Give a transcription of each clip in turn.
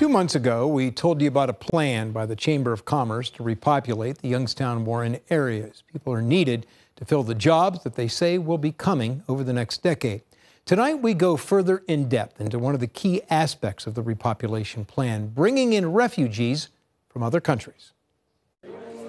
Two months ago, we told you about a plan by the Chamber of Commerce to repopulate the Youngstown Warren areas. People are needed to fill the jobs that they say will be coming over the next decade. Tonight, we go further in depth into one of the key aspects of the repopulation plan, bringing in refugees from other countries.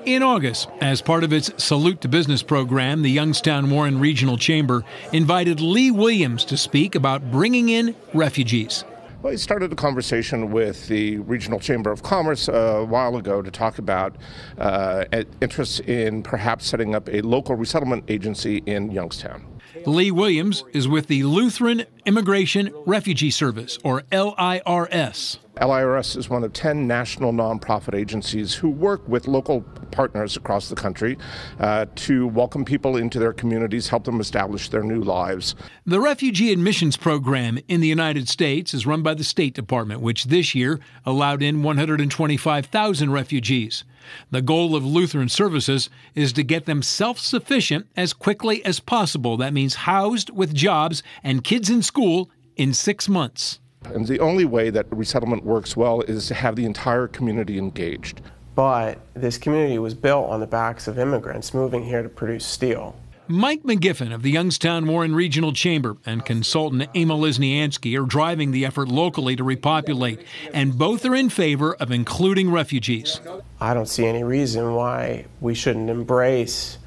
In August, as part of its Salute to Business program, the Youngstown Warren Regional Chamber invited Lee Williams to speak about bringing in refugees. Well, he started a conversation with the Regional Chamber of Commerce uh, a while ago to talk about uh, interest in perhaps setting up a local resettlement agency in Youngstown. Lee Williams is with the Lutheran Immigration Refugee Service, or LIRS. LIRS is one of 10 national nonprofit agencies who work with local partners across the country uh, to welcome people into their communities, help them establish their new lives. The Refugee Admissions Program in the United States is run by the State Department, which this year allowed in 125,000 refugees. The goal of Lutheran Services is to get them self sufficient as quickly as possible. That means housed with jobs and kids in school in six months. And the only way that resettlement works well is to have the entire community engaged. But this community was built on the backs of immigrants moving here to produce steel. Mike McGiffin of the Youngstown Warren Regional Chamber and consultant Emma Lisniansky are driving the effort locally to repopulate, and both are in favor of including refugees. I don't see any reason why we shouldn't embrace,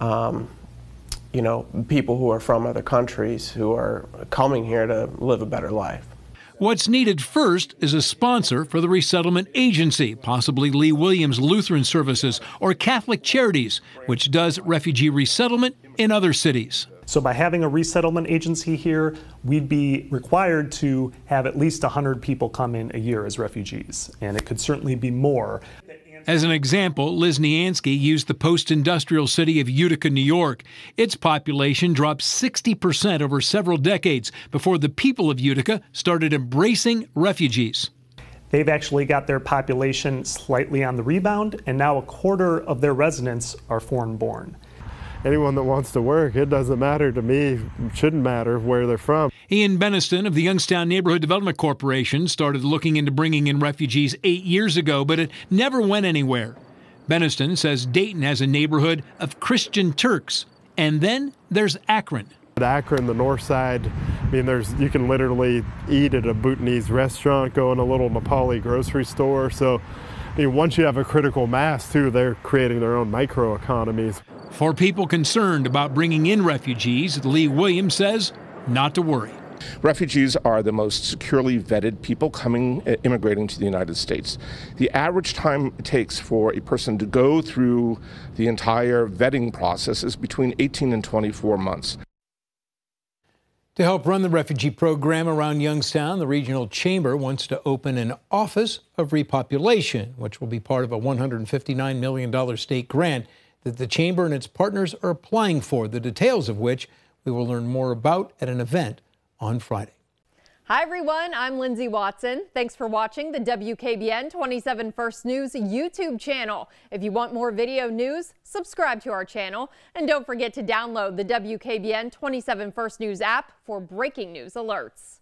um, you know, people who are from other countries who are coming here to live a better life. What's needed first is a sponsor for the resettlement agency, possibly Lee Williams Lutheran Services or Catholic Charities, which does refugee resettlement in other cities. So, by having a resettlement agency here, we'd be required to have at least 100 people come in a year as refugees, and it could certainly be more. As an example, Lisniansky used the post industrial city of Utica, New York. Its population dropped 60% over several decades before the people of Utica started embracing refugees. They've actually got their population slightly on the rebound, and now a quarter of their residents are foreign born anyone that wants to work, it doesn't matter to me, it shouldn't matter where they're from. Ian Beniston of the Youngstown Neighborhood Development Corporation started looking into bringing in refugees eight years ago, but it never went anywhere. Beniston says Dayton has a neighborhood of Christian Turks, and then there's Akron. Akron, the north side, I mean, there's you can literally eat at a Bhutanese restaurant, go in a little Nepali grocery store. So, I mean, once you have a critical mass, too, they're creating their own microeconomies. For people concerned about bringing in refugees, Lee Williams says not to worry. Refugees are the most securely vetted people coming, uh, immigrating to the United States. The average time it takes for a person to go through the entire vetting process is between 18 and 24 months. To help run the refugee program around Youngstown, the regional chamber wants to open an office of repopulation, which will be part of a $159 million state grant that the Chamber and its partners are applying for, the details of which we will learn more about at an event on Friday. Hi everyone, I'm Lindsay Watson. Thanks for watching the WKBN 27 First News YouTube channel. If you want more video news, subscribe to our channel and don't forget to download the WKBN 27 First News app for breaking news alerts.